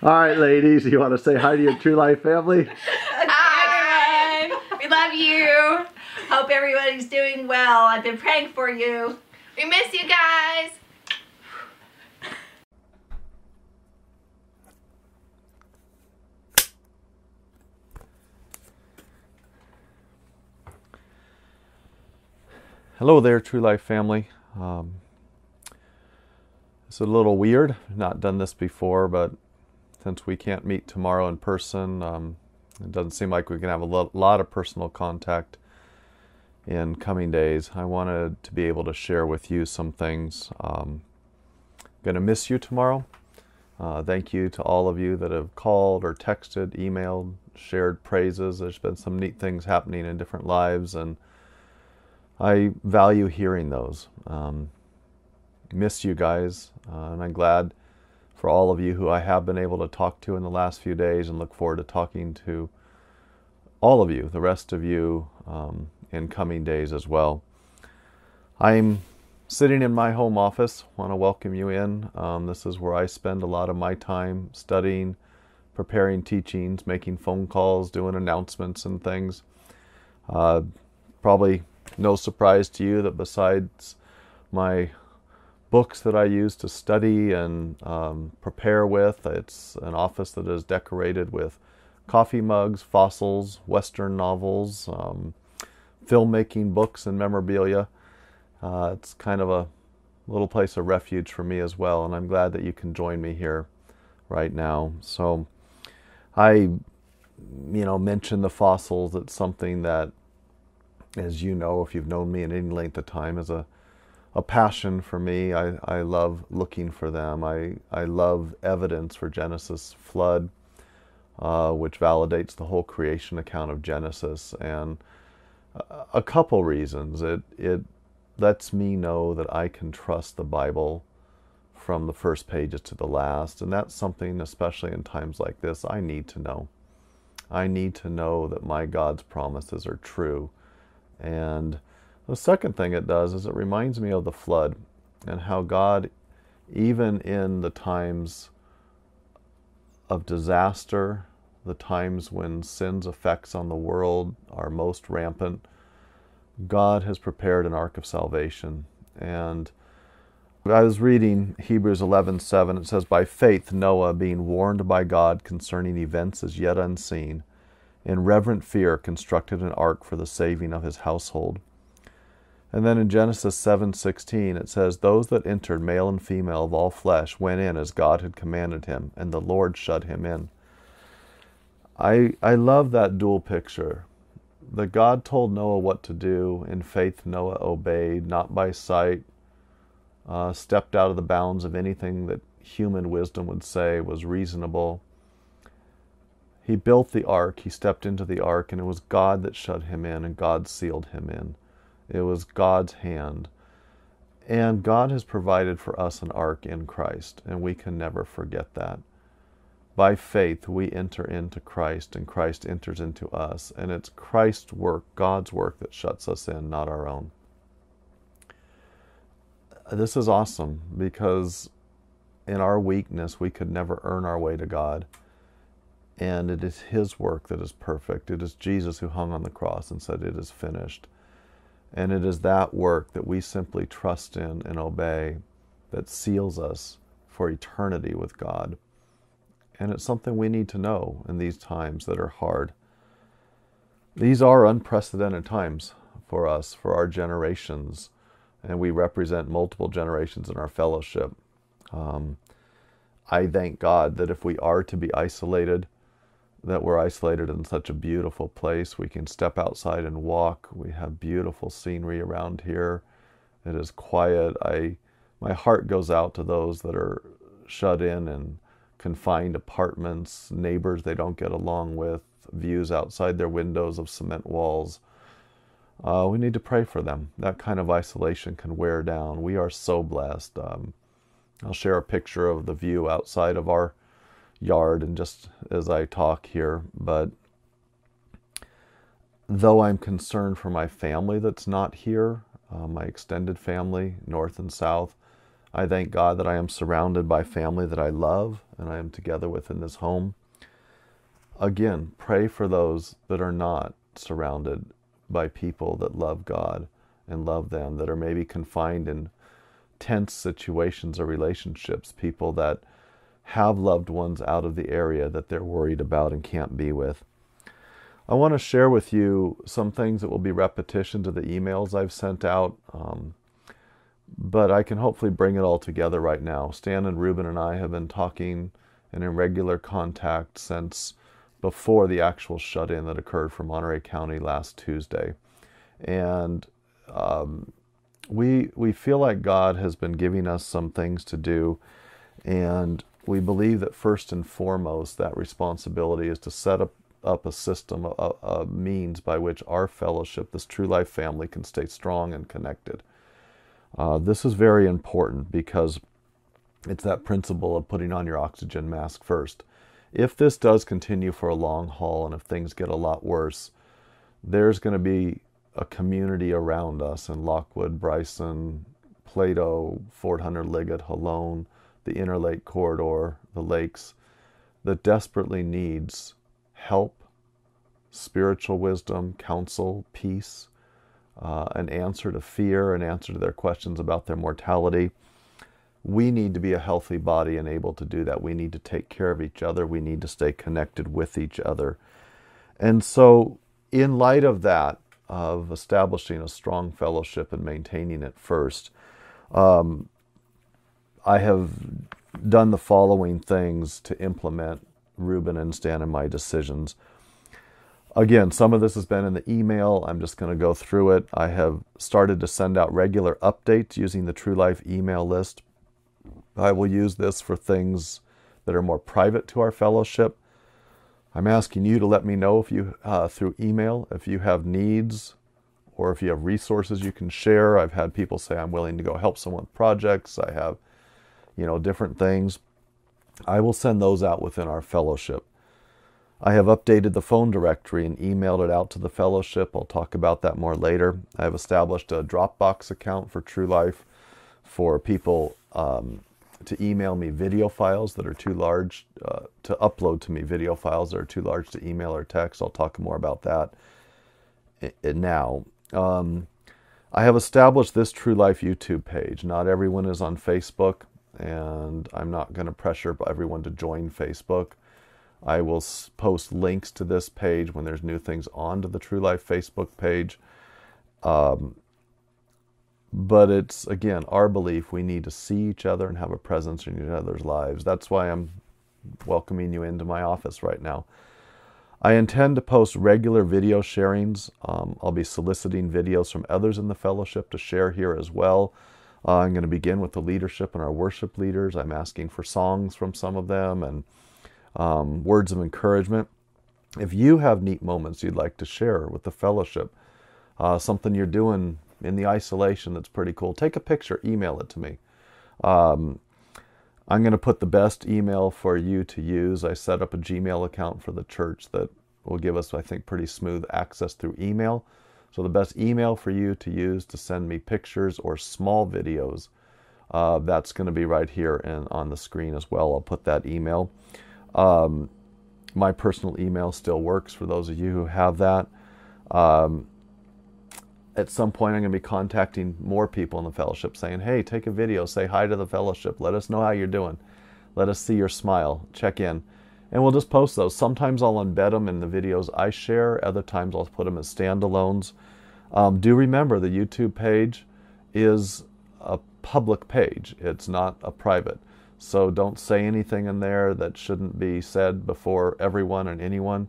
All right, ladies, you want to say hi to your True Life family? Hi, everyone. We love you. Hope everybody's doing well. I've been praying for you. We miss you guys. Hello there, True Life family. Um, it's a little weird. Not done this before, but since we can't meet tomorrow in person, um, it doesn't seem like we can have a lo- lot of personal contact in coming days. I wanted to be able to share with you some things. Um, going to miss you tomorrow. Uh, thank you to all of you that have called or texted, emailed, shared praises. There's been some neat things happening in different lives, and I value hearing those. Um, miss you guys, uh, and I'm glad for all of you who I have been able to talk to in the last few days, and look forward to talking to all of you, the rest of you, um, in coming days as well. I'm sitting in my home office. Want to welcome you in. Um, this is where I spend a lot of my time studying, preparing teachings, making phone calls, doing announcements and things. Uh, probably no surprise to you that besides my books that I use to study and um, prepare with, it's an office that is decorated with coffee mugs, fossils, Western novels, um, filmmaking books, and memorabilia. Uh, it's kind of a little place of refuge for me as well, and I'm glad that you can join me here right now. So, I, you know, mentioned the fossils. It's something that as you know, if you've known me in any length of time, is a, a passion for me. I, I love looking for them. I, I love evidence for Genesis flood, uh, which validates the whole creation account of Genesis. And a, couple reasons. It, it lets me know that I can trust the Bible from the first pages to the last. And that's something, especially in times like this, I need to know. I need to know that my God's promises are true and the second thing it does is it reminds me of the flood and how God, even in the times of disaster, the times when sin's effects on the world are most rampant, God has prepared an ark of salvation. And I was reading Hebrews 11:7. It says, "By faith Noah, being warned by God concerning events as yet unseen, in reverent fear constructed an ark for the saving of his household. And then in Genesis 7:16 it says those that entered male and female of all flesh went in as God had commanded him and the Lord shut him in. I I love that dual picture. That God told Noah what to do. In faith, Noah obeyed, not by sight, uh, stepped out of the bounds of anything that human wisdom would say was reasonable. He built the ark, he stepped into the ark, and it was God that shut him in, and God sealed him in. It was God's hand. And God has provided for us an ark in Christ, and we can never forget that. By faith, we enter into Christ, and Christ enters into us. And it's Christ's work, God's work, that shuts us in, not our own. This is awesome because in our weakness, we could never earn our way to God. And it is His work that is perfect. It is Jesus who hung on the cross and said, It is finished. And it is that work that we simply trust in and obey that seals us for eternity with God. And it's something we need to know in these times that are hard. These are unprecedented times for us, for our generations, and we represent multiple generations in our fellowship. Um, I thank God that if we are to be isolated, that we're isolated in such a beautiful place. We can step outside and walk. We have beautiful scenery around here. It is quiet. I my heart goes out to those that are shut in and confined apartments, neighbors they don't get along with, views outside their windows of cement walls. Uh, we need to pray for them. That kind of isolation can wear down. We are so blessed. Um, I'll share a picture of the view outside of our yard and just as I talk here, but though I'm concerned for my family that's not here, uh, my extended family, north and south, I thank God that I am surrounded by family that I love and I am together with in this home. Again, pray for those that are not surrounded by people that love God and love them, that are maybe confined in tense situations or relationships, people that have loved ones out of the area that they're worried about and can't be with. I want to share with you some things that will be repetition to the emails I've sent out, um, but I can hopefully bring it all together right now. Stan and Ruben and I have been talking and in regular contact since before the actual shut in that occurred for Monterey County last Tuesday. And um, we, we feel like God has been giving us some things to do. And we believe that first and foremost, that responsibility is to set up up a system, a, a means by which our fellowship, this true life family, can stay strong and connected. Uh, this is very important because it's that principle of putting on your oxygen mask first. If this does continue for a long haul and if things get a lot worse, there's going to be a community around us in Lockwood, Bryson, Pleyto, Fort Hunter, Liggett, Jolon, the Interlake Corridor, the lakes, that desperately needs help, spiritual wisdom, counsel, peace, uh, an answer to fear, an answer to their questions about their mortality. We need to be a healthy body and able to do that. We need to take care of each other. We need to stay connected with each other. And so, in light of that, of establishing a strong fellowship and maintaining it first, um, I have done the following things to implement Ruben and Stan in my decisions. Again, some of this has been in the email. I'm just going to go through it. I have started to send out regular updates using the True Life email list. I will use this for things that are more private to our fellowship. I'm asking you to let me know if you, uh, through email, if you have needs or if you have resources you can share. I've had people say I'm willing to go help someone with projects. I have, you know, different things. I will send those out within our fellowship. I have updated the phone directory and emailed it out to the fellowship. I'll talk about that more later. I have established a Dropbox account for True Life for people um, to email me video files that are too large uh, to upload to me, video files that are too large to email or text. I'll talk more about that now. Um, I have established this True Life YouTube page. Not everyone is on Facebook and I'm not going to pressure everyone to join Facebook. I will post links to this page when there's new things onto the True Life Facebook page. Um, but it's again our belief we need to see each other and have a presence in each other's lives. That's why I'm welcoming you into my office right now. I intend to post regular video sharings. Um, I'll be soliciting videos from others in the fellowship to share here as well. Uh, I'm going to begin with the leadership and our worship leaders. I'm asking for songs from some of them and um, words of encouragement. If you have neat moments you'd like to share with the fellowship, uh, something you're doing in the isolation that's pretty cool, take a picture, email it to me. Um, I'm going to put the best email for you to use. I set up a Gmail account for the church that will give us, I think, pretty smooth access through email. So the best email for you to use to send me pictures or small videos, uh, that's going to be right here and on the screen as well. I'll put that email. Um, my personal email still works for those of you who have that. Um, at some point, I'm going to be contacting more people in the fellowship saying, hey, take a video, say hi to the fellowship, let us know how you're doing, let us see your smile, check in. And we'll just post those. Sometimes I'll embed them in the videos I share, other times I'll put them as standalones. Um, do remember the YouTube page is a public page, it's not a private. So don't say anything in there that shouldn't be said before everyone and anyone.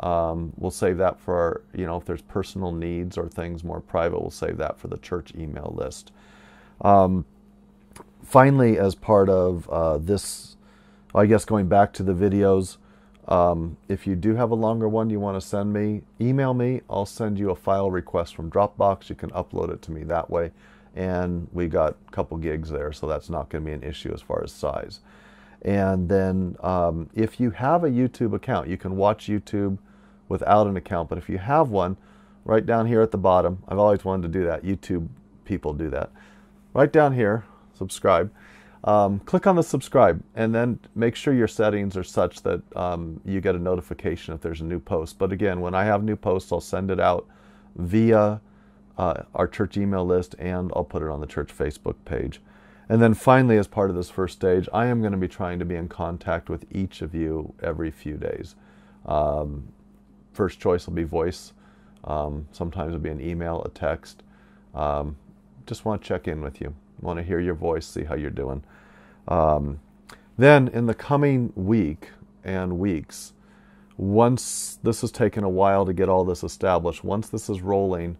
Um, we'll save that for our, you know, if there's personal needs or things more private, we'll save that for the church email list. Um, finally, as part of uh, this I guess going back to the videos, um, if you do have a longer one you want to send me, email me. I'll send you a file request from Dropbox. You can upload it to me that way. And we got a couple gigs there, so that's not going to be an issue as far as size. And then um, if you have a YouTube account, you can watch YouTube without an account. But if you have one, right down here at the bottom, I've always wanted to do that. YouTube people do that. Right down here, subscribe um, click on the subscribe and then make sure your settings are such that um, you get a notification if there's a new post. But again, when I have new posts, I'll send it out via uh, our church email list and I'll put it on the church Facebook page. And then finally, as part of this first stage, I am going to be trying to be in contact with each of you every few days. Um, first choice will be voice. Um, sometimes it'll be an email, a text. Um, just want to check in with you. Want to hear your voice, see how you're doing. Um, then, in the coming week and weeks, once this has taken a while to get all this established, once this is rolling,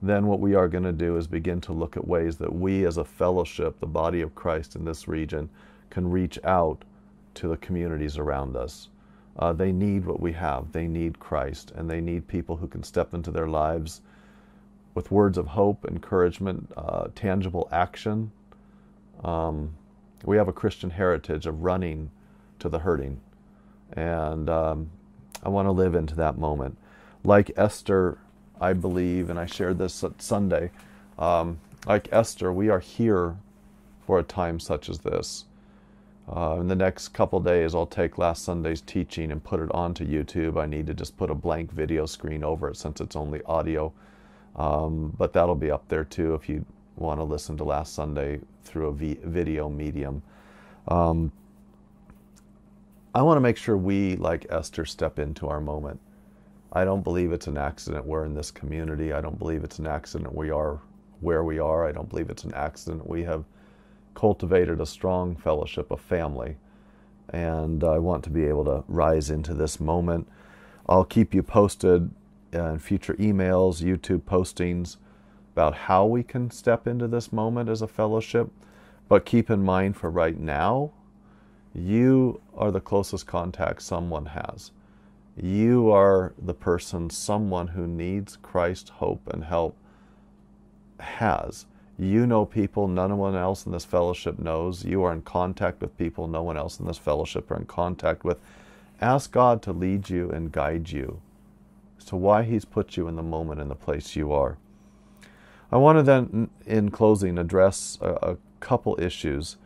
then what we are going to do is begin to look at ways that we as a fellowship, the body of Christ in this region, can reach out to the communities around us. Uh, they need what we have. They need Christ, and they need people who can step into their lives with words of hope, encouragement, uh, tangible action. Um, we have a Christian heritage of running to the hurting, and um, I want to live into that moment. Like Esther I believe, and I shared this Sunday, um, like Esther, we are here for a time such as this. Uh, in the next couple days, I'll take last Sunday's teaching and put it onto YouTube. I need to just put a blank video screen over it since it's only audio. Um, but that'll be up there too if you want to listen to last Sunday through a video medium. Um, I want to make sure we, like Esther, step into our moment. I don't believe it's an accident we're in this community. I don't believe it's an accident we are where we are. I don't believe it's an accident we have cultivated a strong fellowship, a family. And I want to be able to rise into this moment. I'll keep you posted in future emails, YouTube postings about how we can step into this moment as a fellowship. But keep in mind for right now, you are the closest contact someone has. You are the person someone who needs Christ, hope, and help has. You know people no one else in this fellowship knows. You are in contact with people no one else in this fellowship are in contact with. Ask God to lead you and guide you as to why He's put you in the moment and the place you are. I want to then, in closing, address a, a couple issues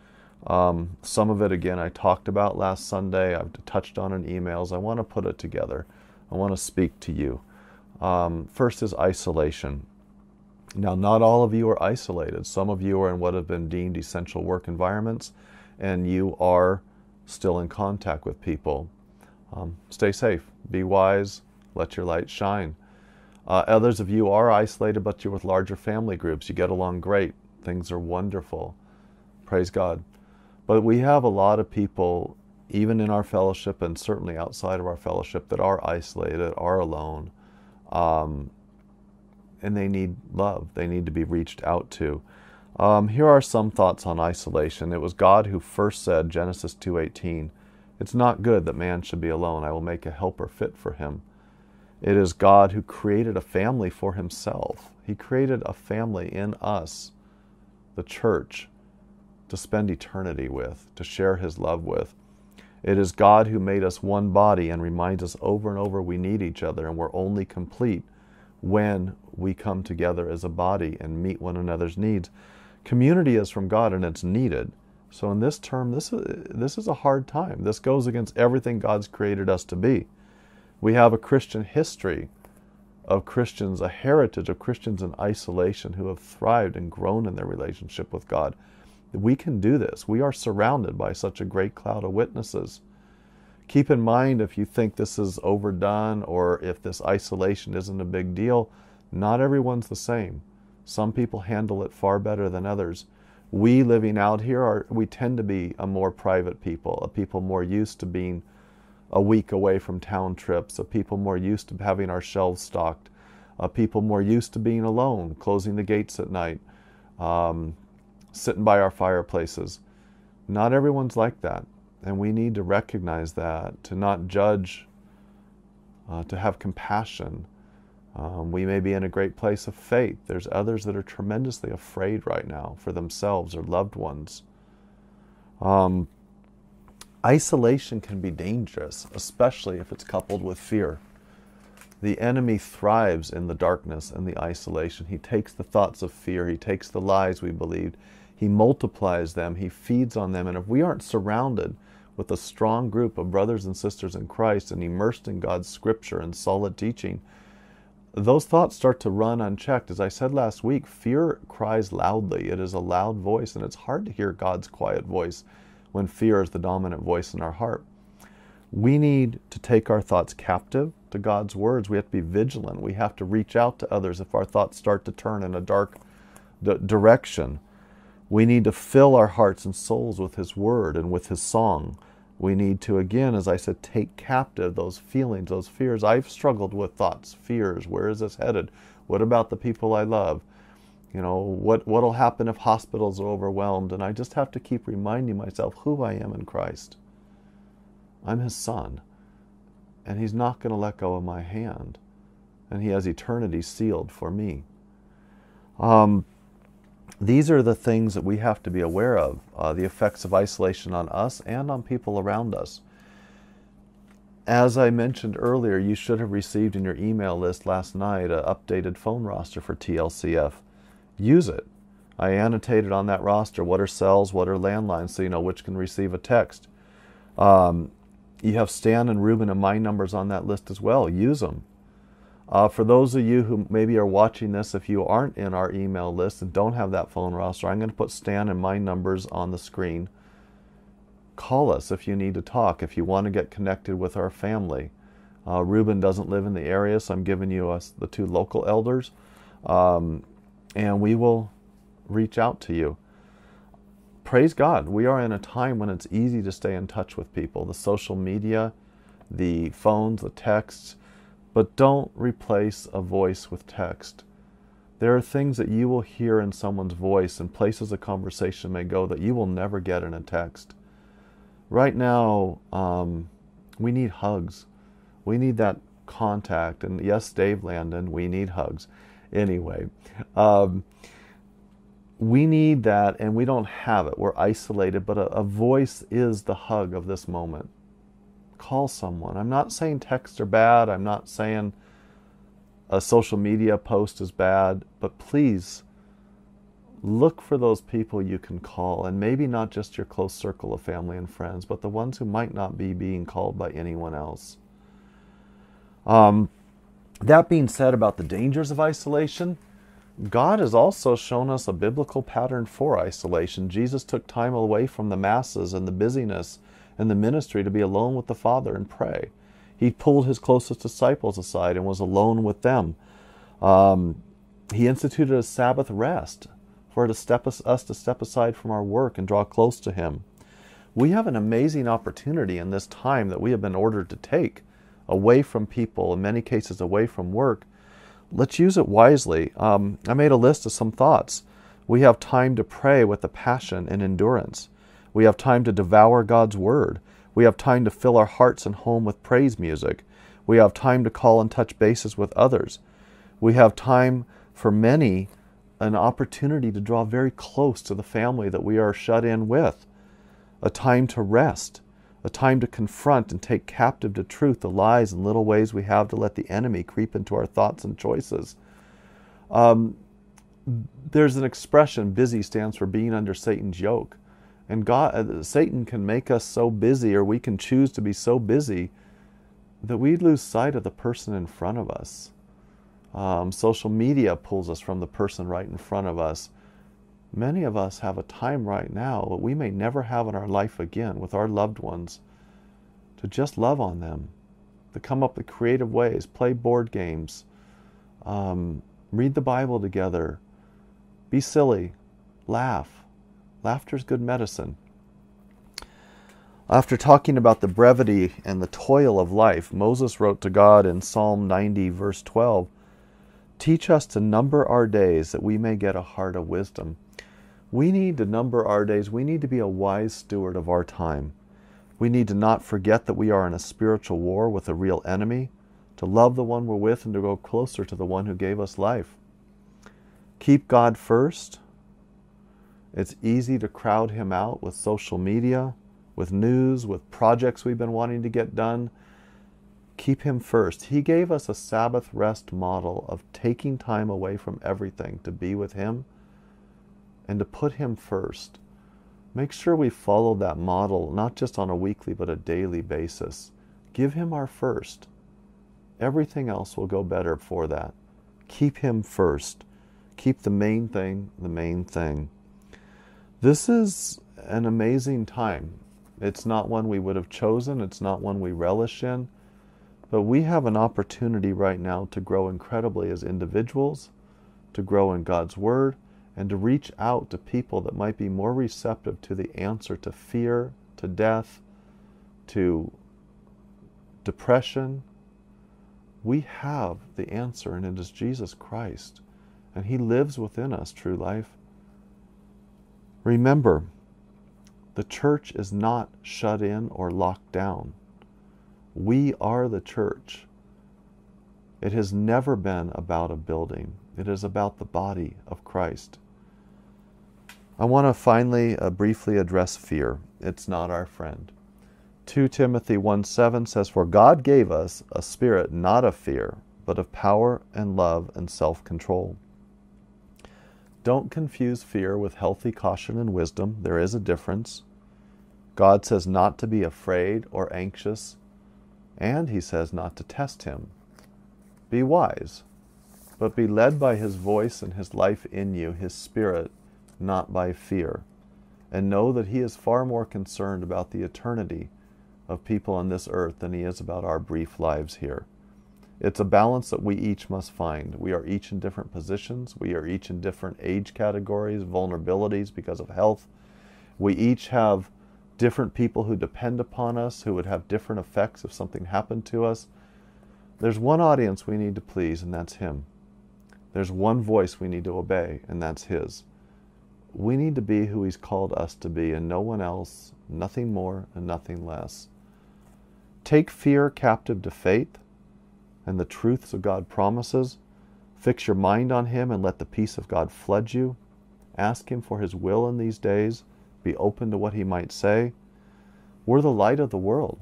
um, some of it, again, I talked about last Sunday. I've touched on in emails. I want to put it together. I want to speak to you. Um, first is isolation. Now, not all of you are isolated. Some of you are in what have been deemed essential work environments, and you are still in contact with people. Um, stay safe, be wise, let your light shine. Uh, others of you are isolated, but you're with larger family groups. You get along great, things are wonderful. Praise God. But we have a lot of people, even in our fellowship and certainly outside of our fellowship, that are isolated, are alone, um, and they need love. They need to be reached out to. Um, here are some thoughts on isolation. It was God who first said, Genesis 2:18, "It's not good that man should be alone. I will make a helper fit for him." It is God who created a family for himself. He created a family in us, the church, to spend eternity with, to share His love with. It is God who made us one body and reminds us over and over we need each other and we're only complete when we come together as a body and meet one another's needs. Community is from God and it's needed. So in this term, this is, this is a hard time. This goes against everything God's created us to be. We have a Christian history of Christians, a heritage of Christians in isolation who have thrived and grown in their relationship with God we can do this. We are surrounded by such a great cloud of witnesses. Keep in mind if you think this is overdone or if this isolation isn't a big deal, not everyone's the same. Some people handle it far better than others. We living out here are we tend to be a more private people, a people more used to being a week away from town trips, a people more used to having our shelves stocked, a people more used to being alone, closing the gates at night, um, sitting by our fireplaces. Not everyone's like that. And we need to recognize that, to not judge, uh, to have compassion. Um, we may be in a great place of faith. There's others that are tremendously afraid right now for themselves or loved ones. Um, isolation can be dangerous, especially if it's coupled with fear. The enemy thrives in the darkness and the isolation. He takes the thoughts of fear, he takes the lies we believed, He multiplies them, He feeds on them. And if we aren't surrounded with a strong group of brothers and sisters in Christ and immersed in God's scripture and solid teaching, those thoughts start to run unchecked. As I said last week, fear cries loudly. It is a loud voice, and it's hard to hear God's quiet voice when fear is the dominant voice in our heart. We need to take our thoughts captive to God's words. We have to be vigilant. We have to reach out to others if our thoughts start to turn in a dark direction. We need to fill our hearts and souls with His Word and with His song. We need to, again, as I said, take captive those feelings, those fears. I've struggled with thoughts, fears. Where is this headed? What about the people I love? You know, what what'll happen if hospitals are overwhelmed? And I just have to keep reminding myself who I am in Christ. I'm His Son, and He's not going to let go of my hand, and He has eternity sealed for me. Um, these are the things that we have to be aware of uh, the effects of isolation on us and on people around us. As I mentioned earlier, you should have received in your email list last night an updated phone roster for TLCF. Use it. I annotated on that roster what are cells, what are landlines, so you know which can receive a text. Um, you have Stan and Ruben and my numbers on that list as well. Use them. Uh, for those of you who maybe are watching this, if you aren't in our email list and don't have that phone roster, I'm going to put Stan and my numbers on the screen. Call us if you need to talk, if you want to get connected with our family. Uh, Ruben doesn't live in the area, so I'm giving you us the two local elders, um, and we will reach out to you. Praise God, we are in a time when it's easy to stay in touch with people. The social media, the phones, the texts, but don't replace a voice with text. There are things that you will hear in someone's voice and places a conversation may go that you will never get in a text. Right now, um, we need hugs. We need that contact. And yes, Dave Landon, we need hugs. Anyway, um, we need that and we don't have it. We're isolated, but a, a voice is the hug of this moment call someone. I'm not saying texts are bad. I'm not saying a social media post is bad, but please look for those people you can call, and maybe not just your close circle of family and friends, but the ones who might not be being called by anyone else. Um, that being said, about the dangers of isolation, God has also shown us a biblical pattern for isolation. Jesus took time away from the masses and the busyness and the ministry to be alone with the Father and pray. He pulled his closest disciples aside and was alone with them. Um, he instituted a Sabbath rest for to step us, us to step aside from our work and draw close to Him. We have an amazing opportunity in this time that we have been ordered to take away from people, in many cases away from work. Let's use it wisely. Um, I made a list of some thoughts. We have time to pray with a passion and endurance. We have time to devour God's Word. We have time to fill our hearts and home with praise music. We have time to call and touch bases with others. We have time for many an opportunity to draw very close to the family that we are shut in with, a time to rest, a time to confront and take captive to truth the lies and little ways we have to let the enemy creep into our thoughts and choices. Um, there's an expression, busy stands for being under Satan's yoke. And God, uh, Satan can make us so busy, or we can choose to be so busy, that we lose sight of the person in front of us. Um, social media pulls us from the person right in front of us. Many of us have a time right now that we may never have in our life again with our loved ones to just love on them, to come up with creative ways, play board games, um, read the Bible together, be silly, laugh Laughter is good medicine. After talking about the brevity and the toil of life, Moses wrote to God in Psalm 90, verse 12 Teach us to number our days that we may get a heart of wisdom. We need to number our days. We need to be a wise steward of our time. We need to not forget that we are in a spiritual war with a real enemy, to love the one we're with, and to go closer to the one who gave us life. Keep God first, it's easy to crowd him out with social media, with news, with projects we've been wanting to get done. Keep him first. He gave us a Sabbath rest model of taking time away from everything to be with him. And to put Him first. Make sure we follow that model, not just on a weekly, but a daily basis. Give Him our first. Everything else will go better for that. Keep Him first. Keep the main thing the main thing. This is an amazing time. It's not one we would have chosen, it's not one we relish in, but we have an opportunity right now to grow incredibly as individuals, to grow in God's Word, and to reach out to people that might be more receptive to the answer to fear, to death, to depression. We have the answer, and it is Jesus Christ. And He lives within us, true life. Remember, the church is not shut in or locked down. We are the church. It has never been about a building, it is about the body of Christ. I want to finally uh, briefly address fear. It's not our friend. 2 Timothy 1 7 says, For God gave us a spirit not of fear, but of power and love and self control. Don't confuse fear with healthy caution and wisdom. There is a difference. God says not to be afraid or anxious, and He says not to test Him. Be wise, but be led by His voice and His life in you, His Spirit, not by fear. And know that He is far more concerned about the eternity of people on this earth than He is about our brief lives here. It's a balance that we each must find. We are each in different positions. We are each in different age categories, vulnerabilities because of health. We each have different people who depend upon us, who would have different effects if something happened to us. There's one audience we need to please, and that's Him. There's one voice we need to obey, and that's His. We need to be who He's called us to be, and no one else, nothing more and nothing less. Take fear captive to faith and the truths of God promises. Fix your mind on Him and let the peace of God flood you. Ask Him for His will in these days. Be open to what He might say. We're the light of the world.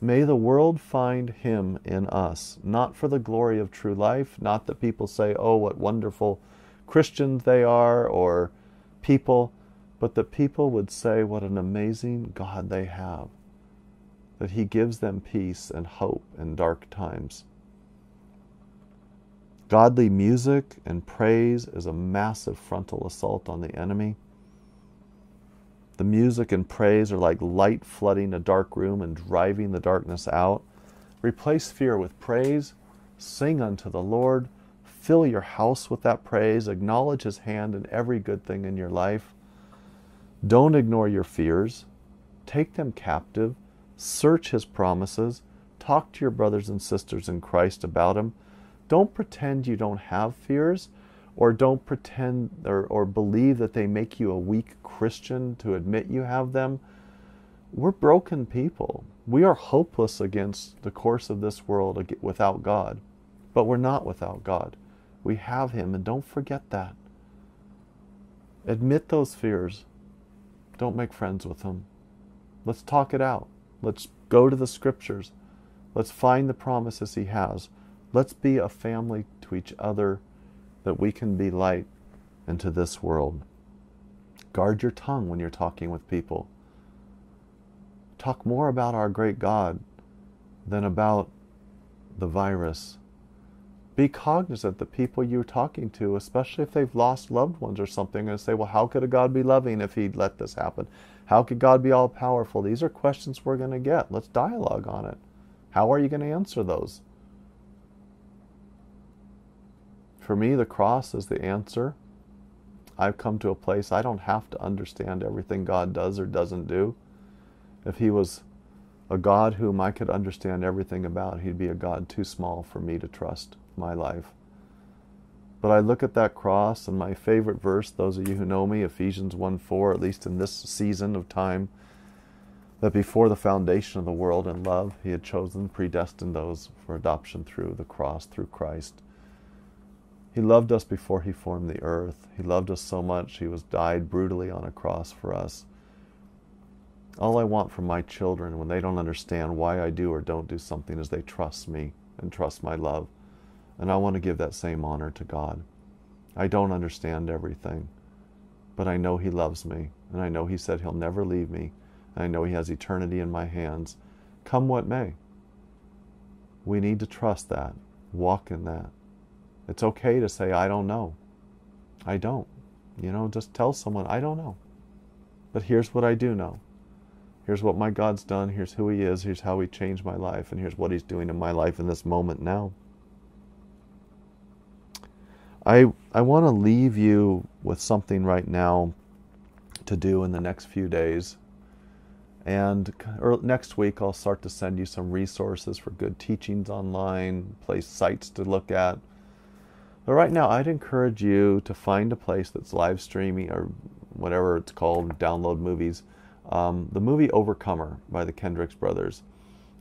May the world find Him in us, not for the glory of true life, not that people say, oh, what wonderful Christians they are, or people, but that people would say, what an amazing God they have, that He gives them peace and hope in dark times. Godly music and praise is a massive frontal assault on the enemy. The music and praise are like light flooding a dark room and driving the darkness out. Replace fear with praise. Sing unto the Lord. Fill your house with that praise. Acknowledge His hand in every good thing in your life. Don't ignore your fears. Take them captive. Search His promises. Talk to your brothers and sisters in Christ about Him don't pretend you don't have fears or don't pretend or, or believe that they make you a weak Christian to admit you have them. We're broken people. We are hopeless against the course of this world without God, but we're not without God. We have Him, and don't forget that. Admit those fears. Don't make friends with them. Let's talk it out. Let's go to the scriptures. Let's find the promises He has. Let's be a family to each other that we can be light into this world. Guard your tongue when you're talking with people. Talk more about our great God than about the virus. Be cognizant that people you're talking to, especially if they've lost loved ones or something, and say, well, how could a God be loving if he'd let this happen? How could God be all powerful? These are questions we're going to get. Let's dialogue on it. How are you going to answer those? For me, the cross is the answer. I've come to a place I don't have to understand everything God does or doesn't do. If He was a God whom I could understand everything about, He'd be a God too small for me to trust my life. But I look at that cross, and my favorite verse, those of you who know me, Ephesians 1 4, at least in this season of time, that before the foundation of the world in love, He had chosen, predestined those for adoption through the cross, through Christ. He loved us before he formed the earth. He loved us so much, he was died brutally on a cross for us. All I want from my children when they don't understand why I do or don't do something is they trust me and trust my love. And I want to give that same honor to God. I don't understand everything, but I know He loves me, and I know He said He'll never leave me, and I know He has eternity in my hands, come what may. We need to trust that, walk in that. It's okay to say, I don't know. I don't. You know, just tell someone, I don't know. But here's what I do know. Here's what my God's done. Here's who He is. Here's how He changed my life. And here's what He's doing in my life in this moment now. I, I want to leave you with something right now to do in the next few days. And or next week, I'll start to send you some resources for good teachings online, place sites to look at. But right now, I'd encourage you to find a place that's live streaming or whatever it's called, download movies. Um, the movie Overcomer by the Kendricks brothers.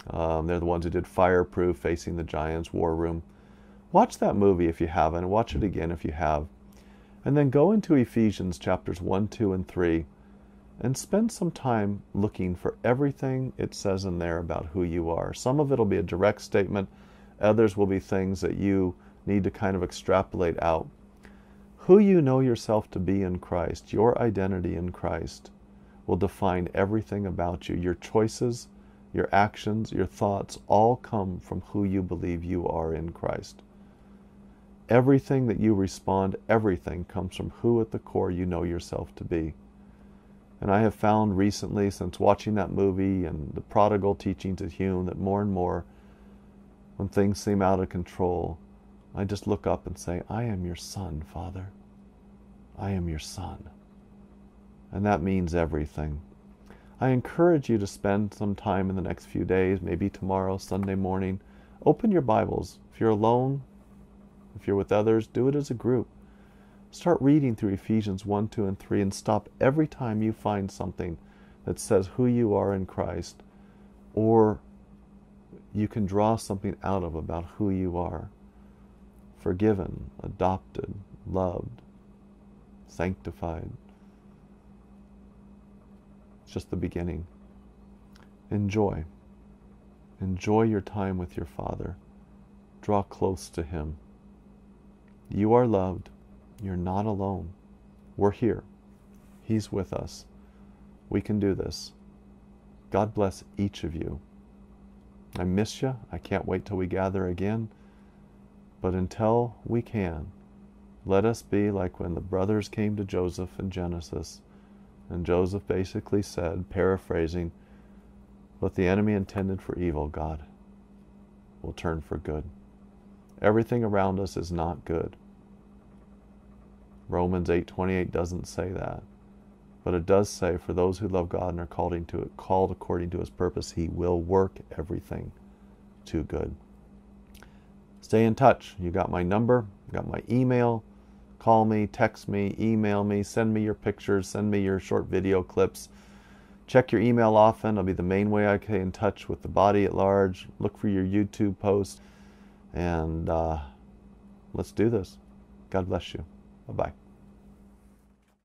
Um, they're the ones who did Fireproof, Facing the Giants, War Room. Watch that movie if you haven't. Watch it again if you have. And then go into Ephesians chapters 1, 2, and 3 and spend some time looking for everything it says in there about who you are. Some of it will be a direct statement, others will be things that you need to kind of extrapolate out. Who you know yourself to be in Christ, your identity in Christ, will define everything about you. Your choices, your actions, your thoughts all come from who you believe you are in Christ. Everything that you respond, everything comes from who at the core you know yourself to be. And I have found recently, since watching that movie and the prodigal teachings of Hume, that more and more, when things seem out of control, I just look up and say, I am your son, Father. I am your son. And that means everything. I encourage you to spend some time in the next few days, maybe tomorrow, Sunday morning. Open your Bibles. If you're alone, if you're with others, do it as a group. Start reading through Ephesians 1, 2, and 3 and stop every time you find something that says who you are in Christ or you can draw something out of about who you are forgiven, adopted, loved, sanctified. It's just the beginning. Enjoy. Enjoy your time with your Father. Draw close to Him. You are loved. You're not alone. We're here. He's with us. We can do this. God bless each of you. I miss you. I can't wait till we gather again. But until we can, let us be like when the brothers came to Joseph in Genesis. And Joseph basically said, paraphrasing, what the enemy intended for evil, God will turn for good. Everything around us is not good. Romans 8:28 doesn't say that. But it does say for those who love God and are called into it, called according to his purpose, he will work everything to good. Stay in touch. You got my number, got my email. Call me, text me, email me, send me your pictures, send me your short video clips. Check your email often. It'll be the main way I get in touch with the body at large. Look for your YouTube posts. And uh, let's do this. God bless you. Bye bye.